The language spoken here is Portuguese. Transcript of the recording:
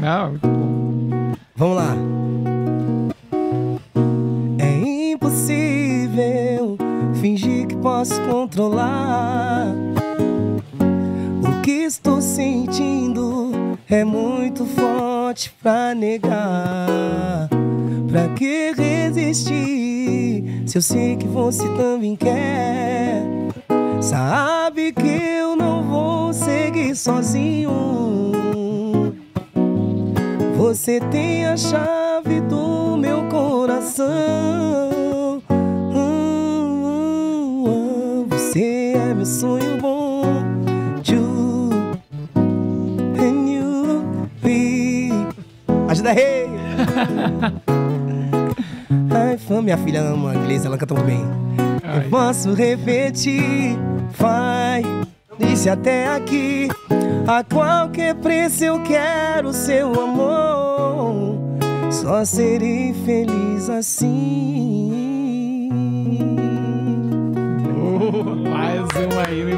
Não. Vamos lá. É impossível fingir que posso controlar. O que estou sentindo é muito forte pra negar. Pra que resistir se eu sei que você também quer? Sabe que eu não vou seguir sozinho. Você tem a chave do meu coração. Hum, hum, hum. Você é meu sonho bom. You and you be. Ajuda aí! Ai, fã, minha filha ama inglês, ela canta muito bem. Ai. Eu posso repetir, vai, disse até aqui. A qualquer preço eu quero seu amor. Só serei feliz assim. Mais uma aí no